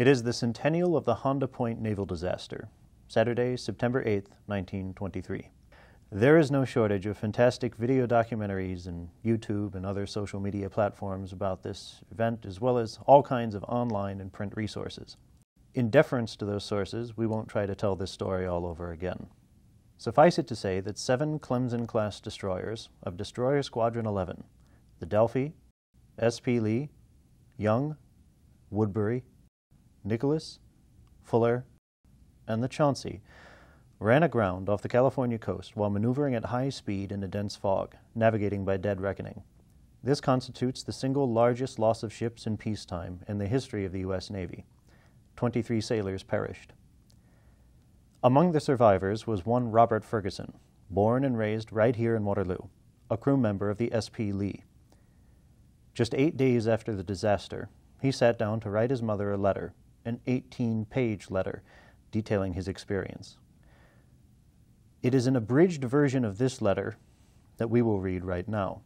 It is the centennial of the Honda Point naval disaster, Saturday, September 8, 1923. There is no shortage of fantastic video documentaries and YouTube and other social media platforms about this event, as well as all kinds of online and print resources. In deference to those sources, we won't try to tell this story all over again. Suffice it to say that seven Clemson-class destroyers of Destroyer Squadron 11, the Delphy, S.P. Lee, Young, Woodbury, Nicholas, Fuller, and the Chauncey ran aground off the California coast while maneuvering at high speed in a dense fog, navigating by dead reckoning. This constitutes the single largest loss of ships in peacetime in the history of the U.S. Navy. 23 sailors perished. Among the survivors was one Robert Ferguson, born and raised right here in Waterloo, a crew member of the SP Lee. Just eight days after the disaster, he sat down to write his mother a letter, an 18-page letter, detailing his experience. It is an abridged version of this letter that we will read right now.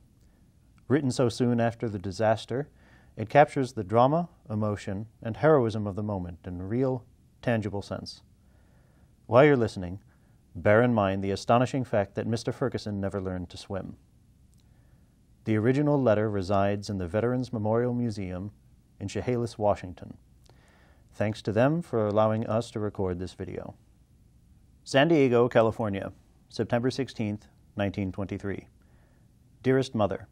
Written so soon after the disaster, it captures the drama, emotion, and heroism of the moment in a real, tangible sense. While you're listening, bear in mind the astonishing fact that Mr. Ferguson never learned to swim. The original letter resides in the Veterans Memorial Museum in Chehalis, Washington. Thanks to them for allowing us to record this video. San Diego, California, September 16, 1923. Dearest Mother,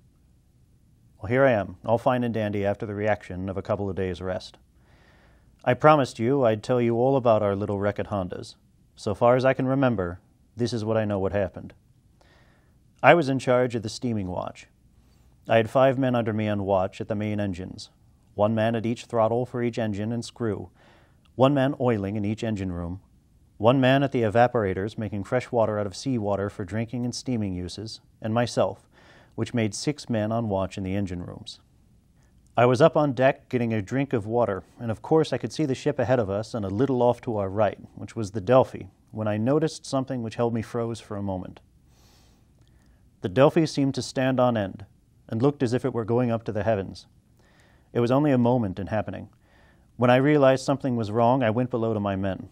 Well, here I am, all fine and dandy after the reaction of a couple of days' rest. I promised you I'd tell you all about our little wreck at Honda's. So far as I can remember, this is what I know what happened. I was in charge of the steaming watch. I had five men under me on watch at the main engines, one man at each throttle for each engine and screw, one man oiling in each engine room, one man at the evaporators making fresh water out of seawater for drinking and steaming uses, and myself, which made six men on watch in the engine rooms. I was up on deck getting a drink of water, and of course I could see the ship ahead of us and a little off to our right, which was the Delphy, when I noticed something which held me froze for a moment. The Delphy seemed to stand on end and looked as if it were going up to the heavens. It was only a moment in happening. When I realized something was wrong, I went below to my men.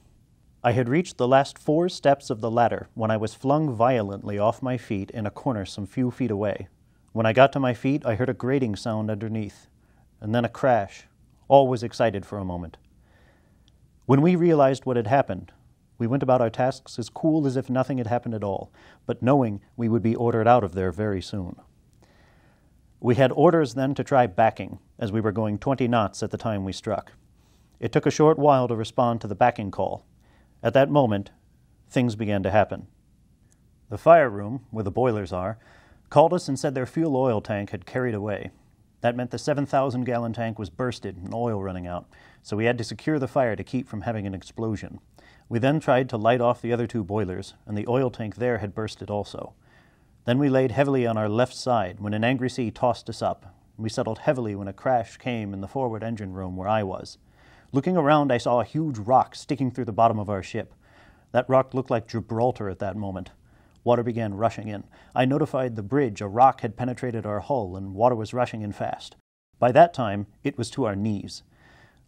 I had reached the last four steps of the ladder when I was flung violently off my feet in a corner some few feet away. When I got to my feet, I heard a grating sound underneath and then a crash. All was excited for a moment. When we realized what had happened, we went about our tasks as cool as if nothing had happened at all, but knowing we would be ordered out of there very soon. We had orders then to try backing, as we were going 20 knots at the time we struck. It took a short while to respond to the backing call. At that moment, things began to happen. The fire room, where the boilers are, called us and said their fuel oil tank had carried away. That meant the 7,000 gallon tank was bursted and oil running out, so we had to secure the fire to keep from having an explosion. We then tried to light off the other two boilers, and the oil tank there had bursted also. Then we laid heavily on our left side when an angry sea tossed us up. We settled heavily when a crash came in the forward engine room where I was. Looking around, I saw a huge rock sticking through the bottom of our ship. That rock looked like Gibraltar at that moment. Water began rushing in. I notified the bridge a rock had penetrated our hull and water was rushing in fast. By that time, it was to our knees.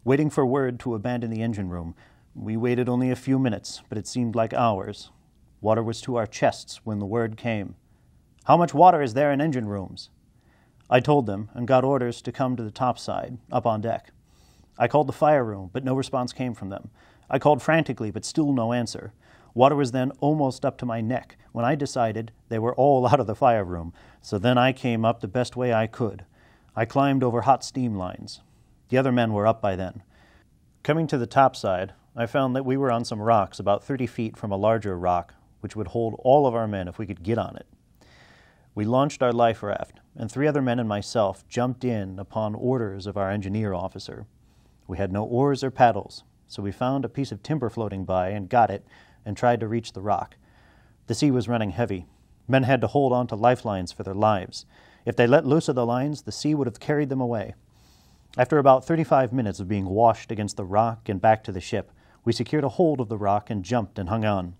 Waiting for word to abandon the engine room, we waited only a few minutes, but it seemed like hours. Water was to our chests when the word came. How much water is there in engine rooms? I told them and got orders to come to the topside, up on deck. I called the fire room, but no response came from them. I called frantically, but still no answer. Water was then almost up to my neck when I decided they were all out of the fire room, so then I came up the best way I could. I climbed over hot steam lines. The other men were up by then. Coming to the topside, I found that we were on some rocks about 30 feet from a larger rock, which would hold all of our men if we could get on it. We launched our life raft, and three other men and myself jumped in upon orders of our engineer officer. We had no oars or paddles, so we found a piece of timber floating by and got it and tried to reach the rock. The sea was running heavy. Men had to hold on to lifelines for their lives. If they let loose of the lines, the sea would have carried them away. After about 35 minutes of being washed against the rock and back to the ship, we secured a hold of the rock and jumped and hung on.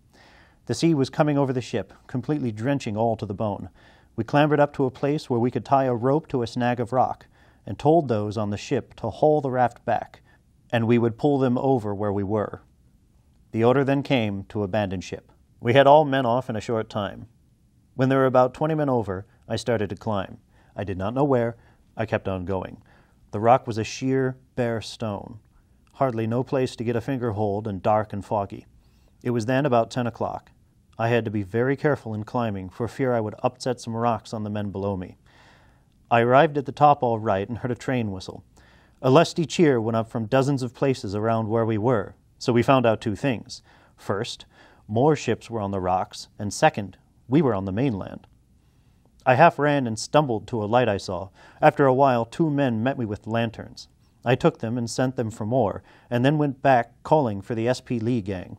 The sea was coming over the ship, completely drenching all to the bone. We clambered up to a place where we could tie a rope to a snag of rock and told those on the ship to haul the raft back. and we would pull them over where we were. The order then came to abandon ship. We had all men off in a short time. When there were about 20 men over, I started to climb. I did not know where. I kept on going. The rock was a sheer, bare stone. Hardly no place to get a finger hold and dark and foggy. It was then about 10 o'clock. I had to be very careful in climbing for fear I would upset some rocks on the men below me. I arrived at the top all right and heard a train whistle. A lusty cheer went up from dozens of places around where we were, so we found out two things. First, more ships were on the rocks, and second, we were on the mainland. I half ran and stumbled to a light I saw. After a while, two men met me with lanterns. I took them and sent them for more, and then went back calling for the S.P. Lee gang.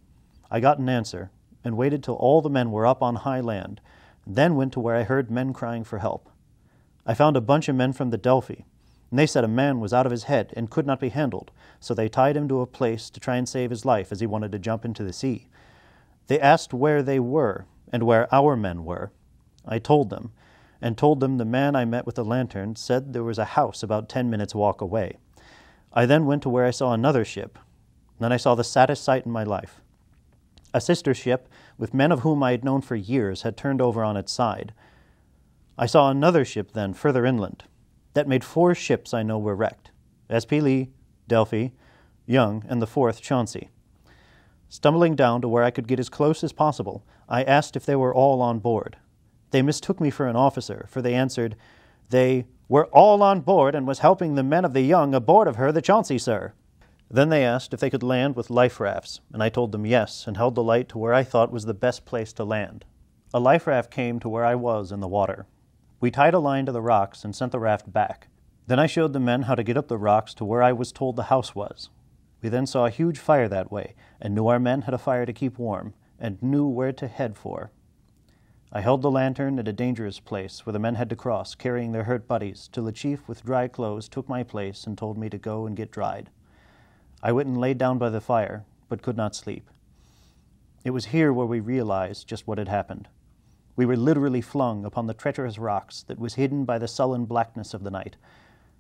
I got an answer, and waited till all the men were up on high land, then went to where I heard men crying for help. I found a bunch of men from the Delphy, and they said a man was out of his head and could not be handled, so they tied him to a place to try and save his life as he wanted to jump into the sea. They asked where they were and where our men were. I told them, and told them the man I met with the lantern said there was a house about ten minutes' walk away. I then went to where I saw another ship. Then I saw the saddest sight in my life. A sister ship, with men of whom I had known for years, had turned over on its side. I saw another ship then, further inland. That made four ships I know were wrecked S.P. Lee, Delphy, Young, and the fourth, Chauncey. Stumbling down to where I could get as close as possible, I asked if they were all on board. They mistook me for an officer, for they answered, They were all on board and was helping the men of the Young aboard of her, the Chauncey, sir. Then they asked if they could land with life rafts, and I told them yes, and held the light to where I thought was the best place to land. A life raft came to where I was in the water. We tied a line to the rocks and sent the raft back. Then I showed the men how to get up the rocks to where I was told the house was. We then saw a huge fire that way, and knew our men had a fire to keep warm, and knew where to head for. I held the lantern at a dangerous place where the men had to cross, carrying their hurt buddies, till the chief with dry clothes took my place and told me to go and get dried. I went and laid down by the fire, but could not sleep. It was here where we realized just what had happened. We were literally flung upon the treacherous rocks that was hidden by the sullen blackness of the night.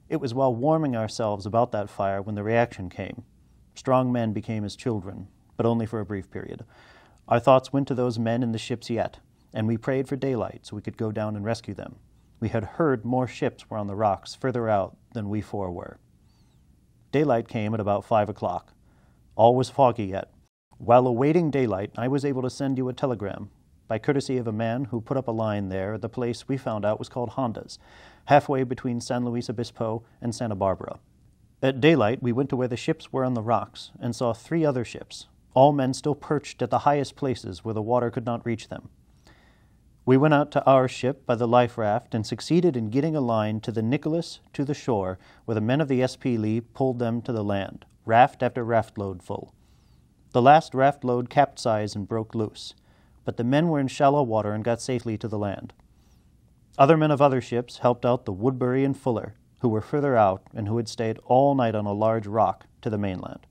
It was while warming ourselves about that fire when the reaction came. Strong men became as children, but only for a brief period. Our thoughts went to those men in the ships yet, and we prayed for daylight so we could go down and rescue them. We had heard more ships were on the rocks further out than we four were. Daylight came at about five o'clock. All was foggy yet. While awaiting daylight, I was able to send you a telegram by courtesy of a man who put up a line there at the place we found out was called Honda's, halfway between San Luis Obispo and Santa Barbara. At daylight, we went to where the ships were on the rocks and saw three other ships, all men still perched at the highest places where the water could not reach them. We went out to our ship by the life raft and succeeded in getting a line to the Nicholas to the shore, where the men of the SP Lee pulled them to the land, raft after raft load full. The last raft load capsized and broke loose but the men were in shallow water and got safely to the land. Other men of other ships helped out the Woodbury and Fuller, who were further out and who had stayed all night on a large rock to the mainland.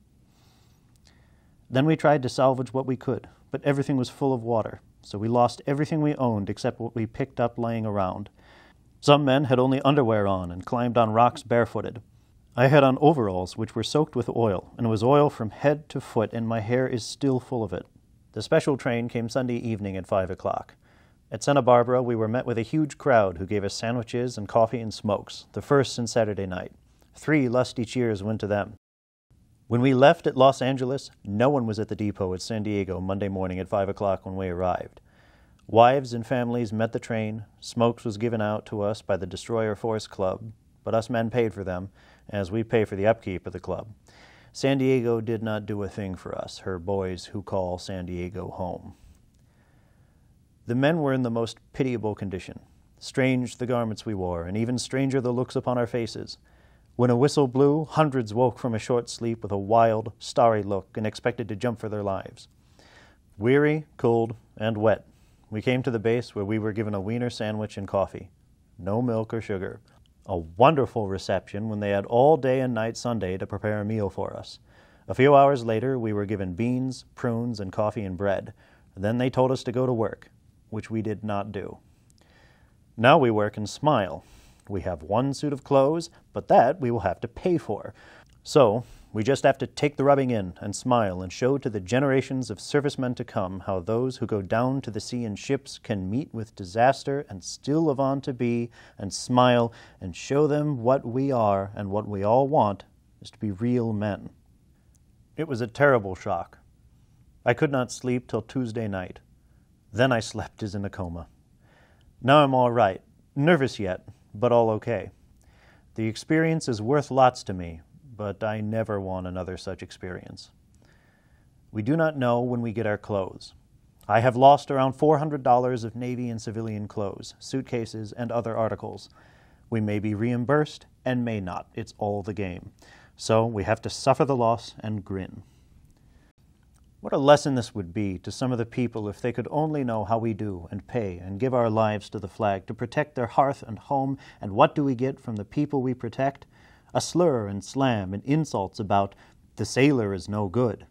Then we tried to salvage what we could, but everything was full of water, so we lost everything we owned except what we picked up laying around. Some men had only underwear on and climbed on rocks barefooted. I had on overalls which were soaked with oil, and it was oil from head to foot, and my hair is still full of it. The special train came Sunday evening at 5 o'clock. At Santa Barbara, we were met with a huge crowd who gave us sandwiches and coffee and smokes, the first since Saturday night. Three lusty cheers went to them. When we left at Los Angeles, no one was at the depot at San Diego Monday morning at 5 o'clock when we arrived. Wives and families met the train, smokes was given out to us by the Destroyer Force Club, but us men paid for them, as we pay for the upkeep of the club. San Diego did not do a thing for us, her boys who call San Diego home. The men were in the most pitiable condition. Strange the garments we wore, and even stranger the looks upon our faces. When a whistle blew, hundreds woke from a short sleep with a wild, starry look and expected to jump for their lives. Weary, cold, and wet, we came to the base where we were given a wiener sandwich and coffee. No milk or sugar, a wonderful reception when they had all day and night Sunday to prepare a meal for us. A few hours later, we were given beans, prunes, and coffee and bread. Then they told us to go to work, which we did not do. Now we work and smile. We have one suit of clothes, but that we will have to pay for. So, We just have to take the rubbing in and smile and show to the generations of servicemen to come how those who go down to the sea in ships can meet with disaster and still live on to be and smile and show them what we are and what we all want is to be real men. It was a terrible shock. I could not sleep till Tuesday night. Then I slept as in a coma. Now I'm all right, nervous yet, but all okay. The experience is worth lots to me, but I never want another such experience. We do not know when we get our clothes. I have lost around $400 of Navy and civilian clothes, suitcases, and other articles. We may be reimbursed and may not. It's all the game. So we have to suffer the loss and grin. What a lesson this would be to some of the people if they could only know how we do and pay and give our lives to the flag to protect their hearth and home. And what do we get from the people we protect? A slur and slam and insults about the sailor is no good.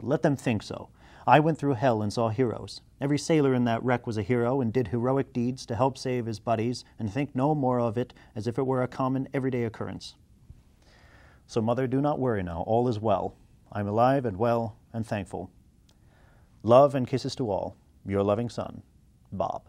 Let them think so. I went through hell and saw heroes. Every sailor in that wreck was a hero and did heroic deeds to help save his buddies, and think no more of it as if it were a common everyday occurrence. So, mother, do not worry now. All is well. I'm alive and well and thankful. Love and kisses to all. Your loving son, Bob.